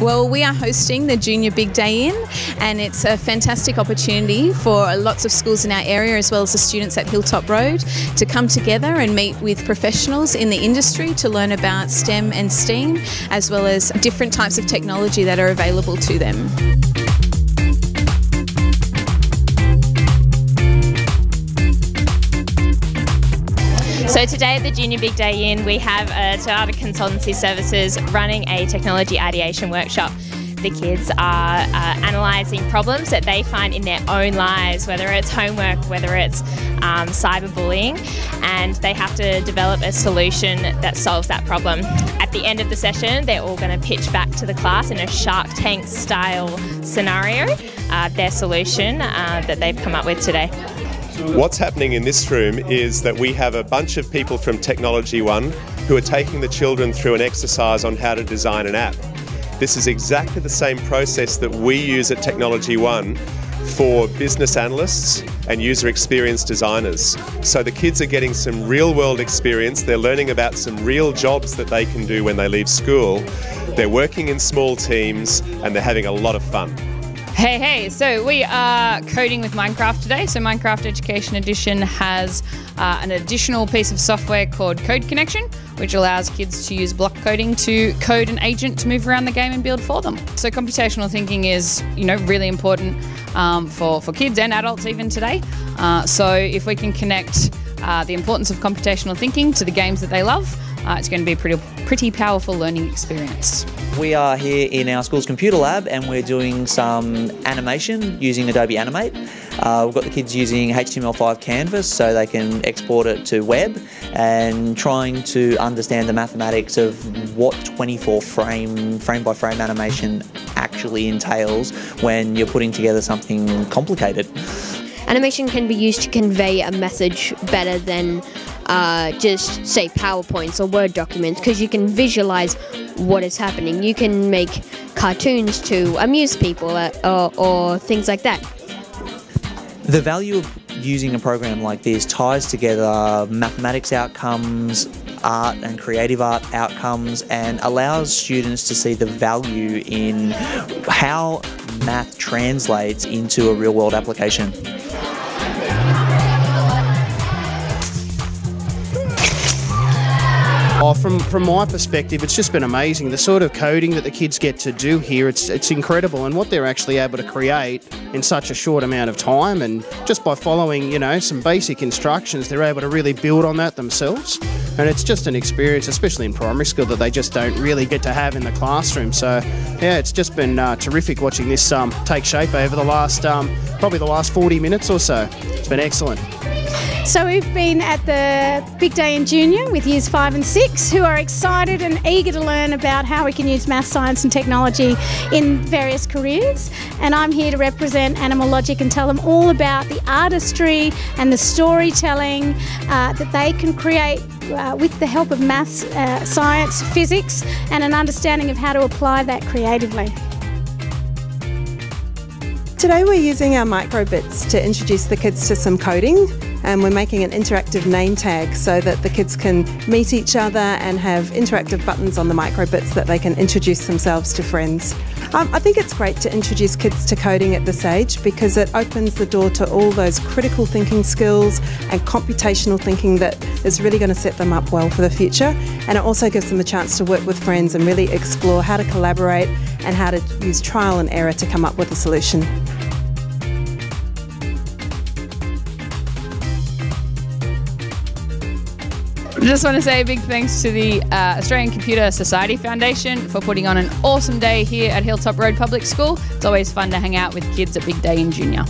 Well, we are hosting the Junior Big Day In, and it's a fantastic opportunity for lots of schools in our area, as well as the students at Hilltop Road, to come together and meet with professionals in the industry to learn about STEM and STEAM, as well as different types of technology that are available to them. So today at the Junior Big Day In, we have uh, Tata Consultancy Services running a technology ideation workshop. The kids are uh, analysing problems that they find in their own lives, whether it's homework, whether it's um, cyberbullying, and they have to develop a solution that solves that problem. At the end of the session, they're all going to pitch back to the class in a Shark Tank style scenario uh, their solution uh, that they've come up with today. What's happening in this room is that we have a bunch of people from Technology One who are taking the children through an exercise on how to design an app. This is exactly the same process that we use at Technology One for business analysts and user experience designers. So the kids are getting some real world experience, they're learning about some real jobs that they can do when they leave school, they're working in small teams, and they're having a lot of fun. Hey, hey, so we are coding with Minecraft today. So, Minecraft Education Edition has uh, an additional piece of software called Code Connection, which allows kids to use block coding to code an agent to move around the game and build for them. So, computational thinking is, you know, really important um, for, for kids and adults even today. Uh, so, if we can connect uh, the importance of computational thinking to the games that they love, uh, it's going to be a pretty, pretty powerful learning experience. We are here in our school's computer lab and we're doing some animation using Adobe Animate. Uh, we've got the kids using HTML5 Canvas so they can export it to web and trying to understand the mathematics of what 24 frame, frame by frame animation actually entails when you're putting together something complicated. Animation can be used to convey a message better than uh, just say PowerPoints or Word documents because you can visualize what is happening. You can make cartoons to amuse people uh, or, or things like that. The value of using a program like this ties together mathematics outcomes, art and creative art outcomes, and allows students to see the value in how math translates into a real world application. Oh, from from my perspective, it's just been amazing. The sort of coding that the kids get to do here, it's it's incredible, and what they're actually able to create in such a short amount of time, and just by following, you know, some basic instructions, they're able to really build on that themselves. And it's just an experience, especially in primary school, that they just don't really get to have in the classroom. So, yeah, it's just been uh, terrific watching this um, take shape over the last um, probably the last 40 minutes or so. It's been excellent. So we've been at the Big Day in Junior with years five and six who are excited and eager to learn about how we can use math, science and technology in various careers. And I'm here to represent Animal Logic and tell them all about the artistry and the storytelling uh, that they can create uh, with the help of maths, uh, science, physics and an understanding of how to apply that creatively. Today we're using our microbits to introduce the kids to some coding and we're making an interactive name tag so that the kids can meet each other and have interactive buttons on the microbits that they can introduce themselves to friends. Um, I think it's great to introduce kids to coding at this age because it opens the door to all those critical thinking skills and computational thinking that is really going to set them up well for the future. And it also gives them a chance to work with friends and really explore how to collaborate and how to use trial and error to come up with a solution. I just want to say a big thanks to the uh, Australian Computer Society Foundation for putting on an awesome day here at Hilltop Road Public School. It's always fun to hang out with kids at Big Day in Junior.